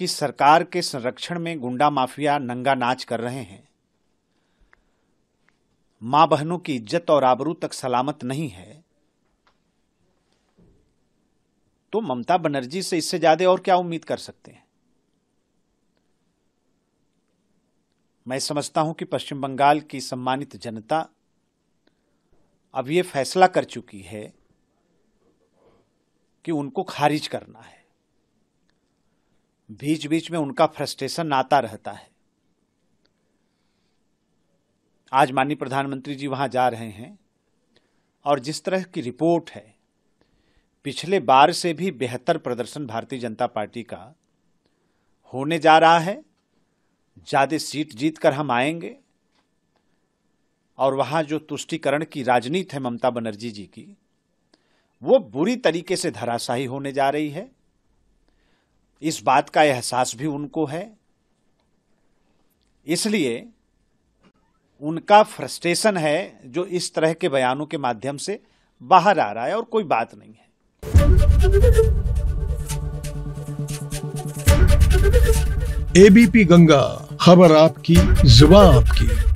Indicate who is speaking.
Speaker 1: कि सरकार के संरक्षण में गुंडा माफिया नंगा नाच कर रहे हैं। माँ बहनों की इज़्ज़त और आबरू तक सलामत नहीं है। तो ममता बनर्जी से इससे ज़्यादा और क्या उम्मीद कर सकते हैं? मैं समझता हूँ कि पश्चिम बंगाल की सम्मानित जनता अब यह फैसला कर चुकी है कि उनको खारिज करना है। बीच बीच में उनका फ्रस्ट्रेशन आता रहता है। आज माननीय प्रधानमंत्री जी वहाँ जा रहे हैं और जिस तरह की रिपोर्ट है, पिछले बार से भी बेहतर प्रदर्शन भारतीय जनता पार्टी का होने जा रहा है। ज़्यादा सीट जीत कर हम आएँगे और वहाँ जो तुष्टिकरण की राजनीति है ममता बनर्जी जी की, वो बुरी तरीके से धराशाही होने जा रही है। इस बात का एहसास भी उनको है। इसलिए उनका फ्रस्ट्रेशन है जो इस तरह के बयानों के माध्यम से बाहर आ रहा है और कोई बात नहीं है।
Speaker 2: एबीपी गंगा, खबर आपकी, जुबा आपकी।